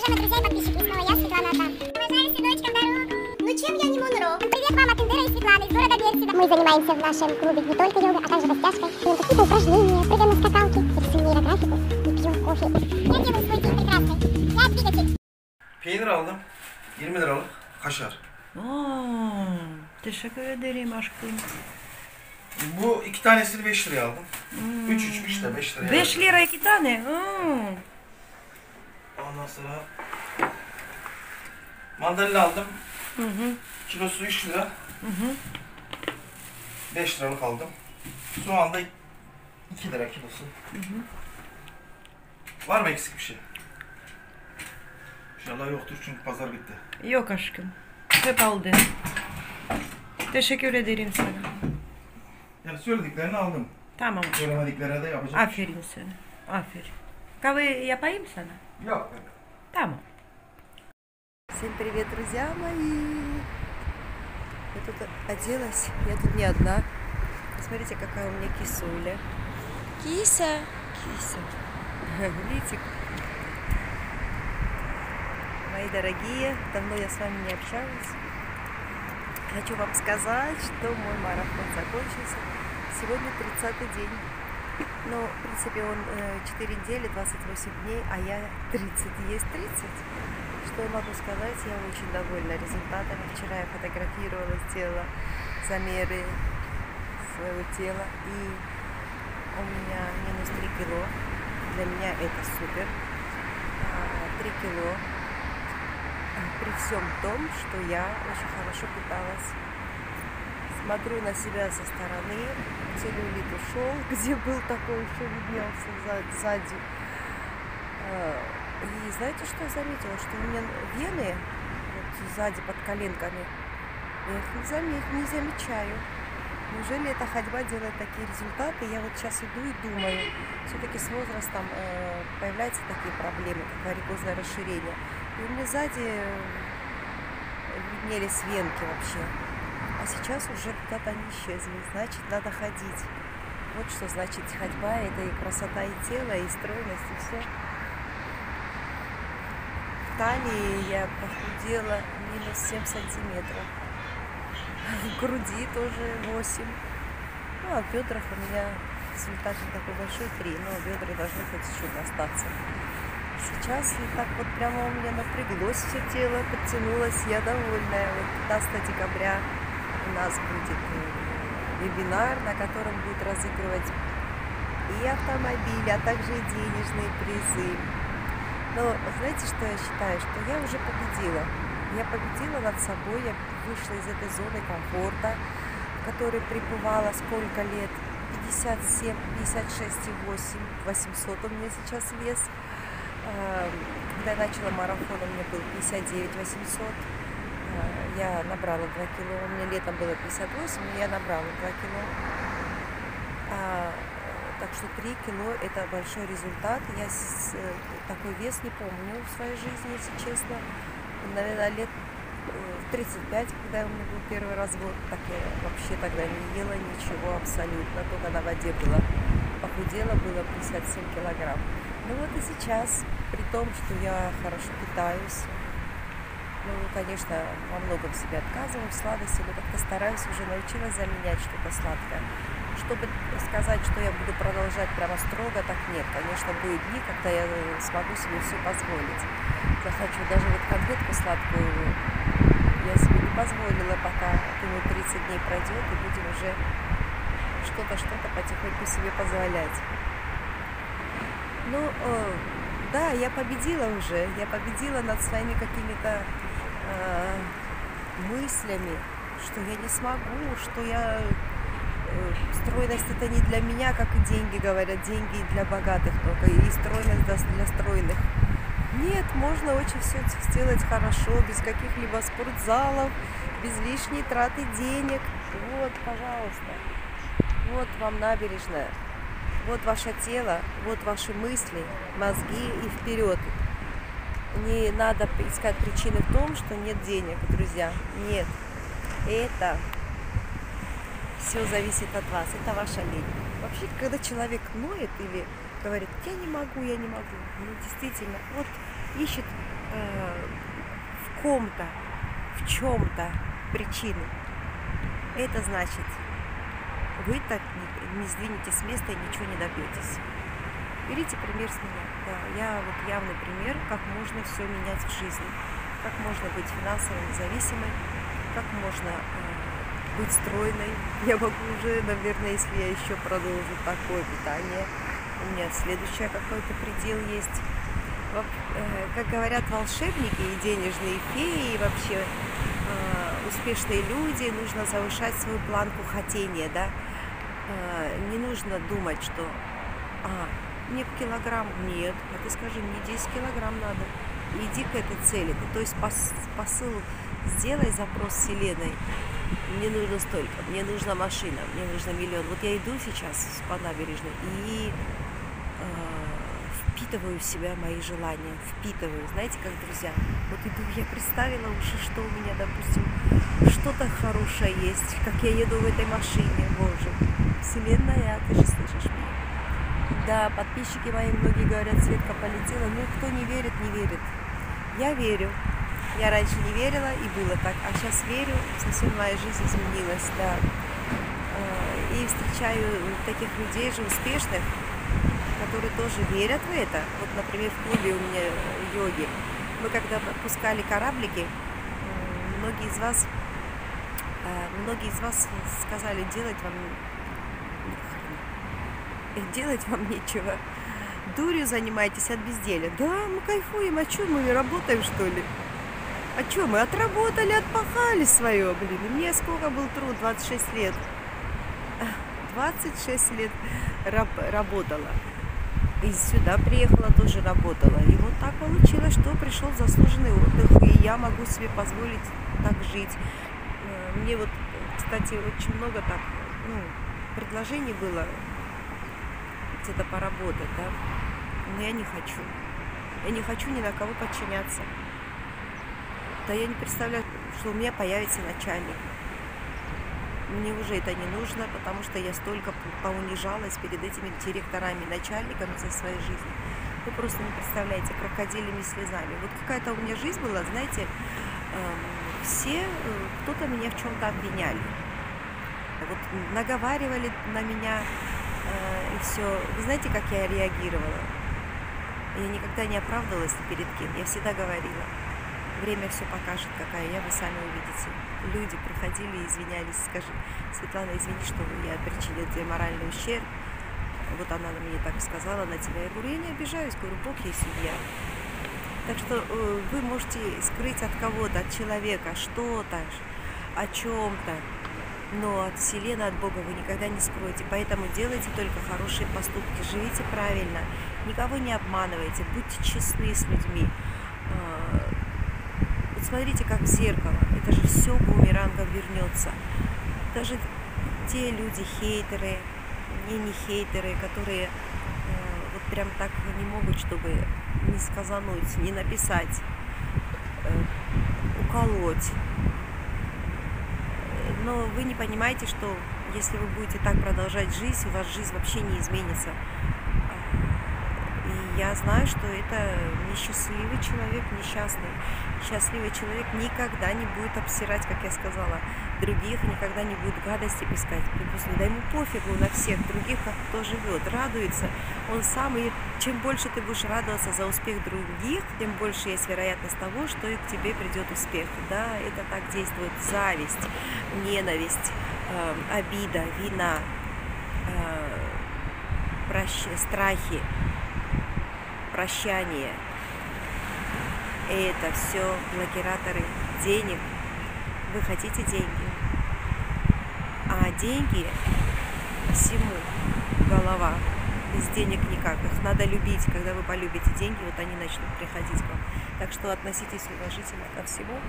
Уважаемые друзья и подписчики, снова я, Светлана Атан. Уважаемая Светочка, в дорогу. Ну чем я не Монро? Привет вам от Индира и Светланы из города Берсида. Мы занимаемся в нашем клубе не только йогой, а также растяжкой. Делаем какие-то упражнения, прыгаем на скакалке, рисуем нейрографику и пьем кофе. Я делаю свой день прекрасный. Я двигатель. Peynir aldım. 20 liralık kaşar. Aa, teşekkür ederim aşkım. Bu iki tanesini 5 liraya aldım. 3 3 işte 5 liraya. 5 aldım. lira iki tane. Aa, Ondan sonra mandalina aldım. Hı hı. Kilosu 3 lira. Hı hı. 5 liralık aldım. Soğan da 2 lira kilosu. Var mı eksik bir şey? İnşallah yoktur çünkü pazar bitti. Yok aşkım. Hep aldın. Teşekkür ederim sana. Yani söylediklerini aldım. Tamam aşkım. Söylemediklere de yapacağım. Aferin sana. Aferin. Kahve yapayım sana. Tamam. Всем привет, друзья мои! Я тут оделась, я тут не одна. Посмотрите, какая у меня кисуля. Кися! Кися. Видите? Мои дорогие, давно я с вами не общалась. Хочу вам сказать, что мой марафон закончился. Сегодня 30-й день. Но, в принципе, он э, 4 недели, 28 дней, а я 30 есть 30. Что я могу сказать? Я очень довольна результатами. Вчера я фотографировала, сделала замеры своего тела. И у меня минус 3 кило. Для меня это супер. А, 3 кило. А, При всем том, что я очень хорошо питалась. Смотрю на себя со стороны. Целлюлит ушел, где был такой, еще виднелся за- сзади. А, И знаете, что я заметила? Что у меня вены вот сзади под коленками, я их не, заме- не замечаю. Неужели эта ходьба делает такие результаты? Я вот сейчас иду и думаю, все-таки с возрастом э, появляются такие проблемы, как варикозное расширение. И у меня сзади э, виднелись венки вообще. А сейчас уже куда-то они исчезли. Значит, надо ходить. Вот что значит ходьба. Это и красота и тела, и стройность, и все. В талии я похудела минус 7 сантиметров. В груди тоже 8. Ну, а в бедрах у меня результат не такой большой 3, но бедра должны хоть чуть остаться. Сейчас и так вот прямо у меня напряглось все тело, подтянулось, я довольная. Вот 15 декабря у нас будет э, вебинар, на котором будет разыгрывать и автомобили, а также и денежные призы. Но знаете, что я считаю? Что я уже победила. Я победила над собой, я вышла из этой зоны комфорта, в которой пребывала сколько лет? 57, 56,8, 800 у меня сейчас вес. А, Когда я начала марафон, у меня был 59 800. Я набрала 2 кило. У меня летом было 58, но я набрала 2 кило. А, так что 3 кило – это большой результат. Я с- э, такой вес не помню в своей жизни, если честно. Наверное, лет э, в 35, когда у меня был первый развод, так я вообще тогда не ела ничего абсолютно, только на воде была. Похудела было 57 килограмм. Ну вот и сейчас, при том, что я хорошо питаюсь, ну, конечно, во многом себе отказываю в сладости, но как-то стараюсь уже научилась заменять что-то сладкое. Чтобы сказать, что я буду продолжать прямо строго, так нет. Конечно, будут дни, когда я э, смогу себе все позволить. Захочу даже вот конфетку сладкую я себе не позволила, пока, думаю, 30 дней пройдет, и будем уже что-то, что-то потихоньку себе позволять. Ну, э, да, я победила уже. Я победила над своими какими-то э, мыслями, что я не смогу, что я э, стройность это не для меня, как и деньги говорят, деньги для богатых только, и стройность для, для стройных. Нет, можно очень все сделать хорошо, без каких-либо спортзалов, без лишней траты денег. Вот, пожалуйста. Вот вам набережная. Вот ваше тело, вот ваши мысли, мозги и вперед. Не надо искать причины в том, что нет денег, друзья. Нет. Это все зависит от вас. Это ваша лень. Вообще, когда человек ноет или говорит, я не могу, я не могу, ну, действительно, вот ищет э, в ком-то, в чем-то причины, это значит, вы так не, не сдвинетесь с места и ничего не добьетесь. Берите пример с меня. Я вот явный пример, как можно все менять в жизни, как можно быть финансово независимой, как можно э, быть стройной. Я могу уже, наверное, если я еще продолжу такое питание, у меня следующее какой-то предел есть. Э, Как говорят волшебники и денежные феи, и вообще э, успешные люди, нужно завышать свою планку хотения, да. Не нужно думать, что а, мне в килограмм нет, а ты скажи, мне 10 килограмм надо. Иди к этой цели. То есть пос- посыл сделай запрос Вселенной. Мне нужно столько, мне нужна машина, мне нужно миллион. Вот я иду сейчас по набережной и э, впитываю в себя мои желания, впитываю. Знаете, как друзья, вот иду, я представила уже, что у меня, допустим, что-то хорошее есть, как я еду в этой машине, боже. Вселенная, ты же слышишь меня. Да, подписчики мои многие говорят, Светка полетела. Ну, кто не верит, не верит. Я верю. Я раньше не верила, и было так. А сейчас верю, совсем моя жизнь изменилась, да. Э, И встречаю таких людей же успешных, которые тоже верят в это. Вот, например, в клубе у меня йоги. Мы когда пускали кораблики, м, многие из вас э, многие из вас сказали, делать вам Э, делать вам нечего. Дурью занимаетесь от безделия. Да, мы кайфуем. А что, мы работаем, что ли? А что, мы отработали, отпахали свое, блин. Мне сколько был труд? 26 лет. 26 лет раб- работала. И сюда приехала, тоже работала. И вот так получилось, что пришел заслуженный отдых. И я могу себе позволить так жить. Э, Мне вот, кстати, очень много так, ну, предложений было где-то поработать, да. Но я не хочу. Я не хочу ни на кого подчиняться. Да я не представляю, что у меня появится начальник. Мне уже это не нужно, потому что я столько поунижалась перед этими директорами, начальниками за своей жизни. Вы просто не представляете, крокодилями слезами. Вот какая-то у меня жизнь была, знаете, эм, все, э, кто-то меня в чем-то обвиняли. Вот наговаривали на меня, э, и все. Вы знаете, как я реагировала? Я никогда не оправдывалась перед кем. Я всегда говорила, время все покажет, какая я, вы сами увидите. Люди приходили и извинялись, скажи, Светлана, извини, что я причинила тебе моральный ущерб. Вот она мне так сказала на тебя. Я говорю, я не обижаюсь, говорю, Бог есть судья. Так что э, вы можете скрыть от кого-то, от человека что-то, о чем-то, но от Вселенной, от Бога вы никогда не скроете. Поэтому делайте только хорошие поступки, живите правильно, никого не обманывайте, будьте честны с людьми. А, Вот смотрите, как в зеркало. Это же все бумерангом вернется. Даже те люди, хейтеры, не не хейтеры, которые э, вот прям так не могут, чтобы не сказануть, не написать, э, уколоть. Но вы не понимаете, что если вы будете так продолжать жизнь, у вас жизнь вообще не изменится. Я знаю, что это несчастливый человек, несчастный. Счастливый человек никогда не будет обсирать, как я сказала, других, никогда не будет гадости пискать. Просто да ему пофигу на всех других, как кто живет, радуется. Он сам, и чем больше ты будешь радоваться за успех других, тем больше есть вероятность того, что и к тебе придет успех. Да, это так действует зависть, ненависть, э, обида, вина, э, страхи, прощание. Это все блокираторы денег. Вы хотите деньги. А деньги всему голова. Без денег никак. Их надо любить. Когда вы полюбите деньги, вот они начнут приходить к вам. Так что относитесь уважительно ко всему.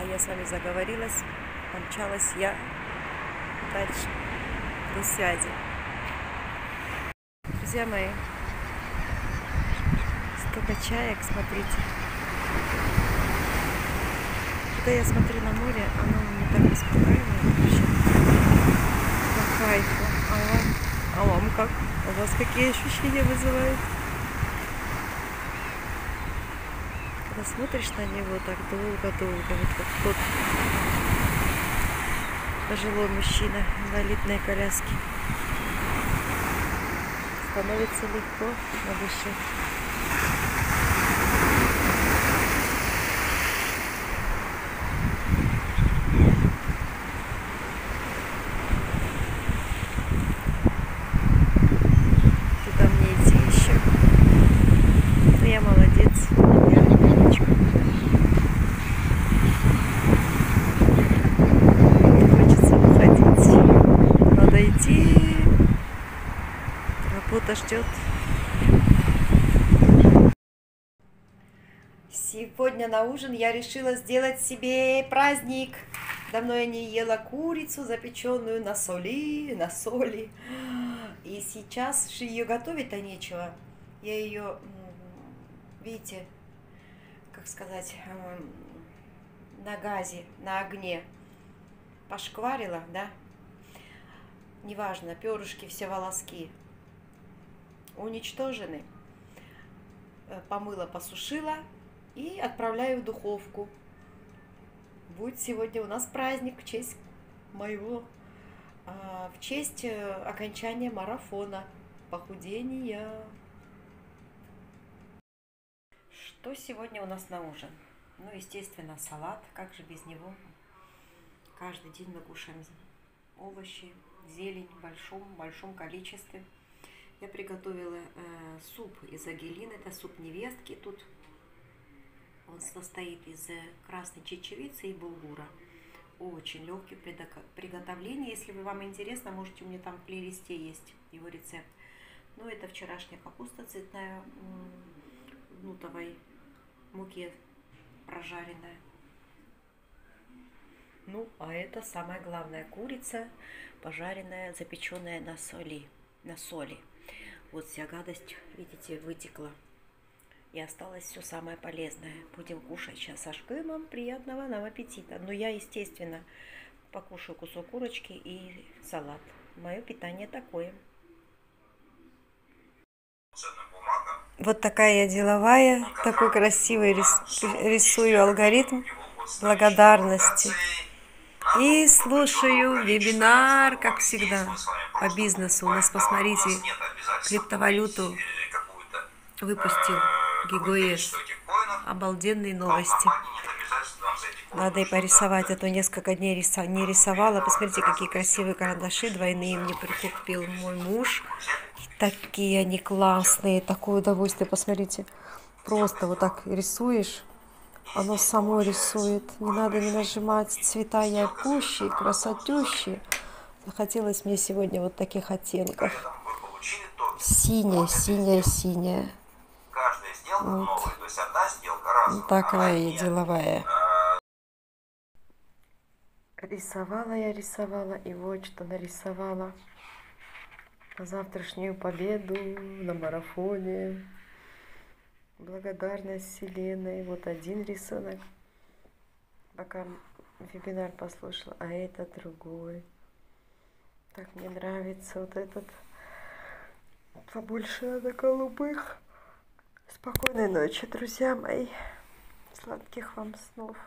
А я с вами заговорилась. Помчалась я дальше. До связи. Друзья мои, столько чаек, смотрите. Когда я смотрю на море, оно меня так успокаивает вообще. По кайфу. А вам? А вам как? У вас какие ощущения вызывает? когда смотришь на него так долго-долго, вот как тот пожилой мужчина инвалидной коляске, становится легко на душе. Куда мне идти еще? Ну, я молодец. Не хочется уходить. Надо. Работа ждет. Сегодня на ужин я решила сделать себе праздник. Давно я не ела курицу, запеченную на соли, на соли. И сейчас ее готовить-то нечего. Я ее, видите, как сказать, м, на газе, на огне пошкварила, да? Неважно, перышки, все волоски уничтожены. Э, Помыла, посушила и отправляю в духовку. Будет сегодня у нас праздник в честь моего, а, в честь э, окончания марафона похудения. Что сегодня у нас на ужин? Ну, естественно, салат. Как же без него? Каждый день мы кушаем овощи, зелень в большом, большом количестве. Я приготовила э, суп из агелин. Это суп невестки. Тут он состоит из э, красной чечевицы и булгура. Очень легкий приготовлении. Если вам интересно, можете у меня там в плейлисте есть его рецепт. Ну, это вчерашняя капуста цветная нутовой муке прожаренная. Ну, а это самое главное курица, пожаренная, запеченная на соли, на соли. Вот вся гадость, видите, вытекла. И осталось все самое полезное. Будем кушать сейчас со шкымом. Приятного нам аппетита. Но я, естественно, покушаю кусок курочки и салат. Мое питание такое. Вот такая я деловая, такой красивый рис- рисую алгоритм благодарности. И слушаю вебинар, как всегда, по бизнесу. У нас, посмотрите, криптовалюту выпустил Гигоес. Обалденные новости. Надо и порисовать, а то несколько дней риса- не рисовала. Посмотрите, какие красивые карандаши двойные мне прикупил мой муж. Такие они классные, такое удовольствие, посмотрите. Просто вот так рисуешь, оно само рисует. Не надо не нажимать. Цвета яркущие, красотющие. Захотелось мне сегодня вот таких оттенков. Синяя, синяя, синяя. Вот. такая деловая. Рисовала я, рисовала, и вот что нарисовала. На завтрашнюю победу на марафоне. Благодарность Вселенной. Вот один рисунок. Пока вебинар послушала, а это другой. Так мне нравится вот этот. Побольше надо голубых. Спокойной ночи, друзья мои. Сладких вам снов.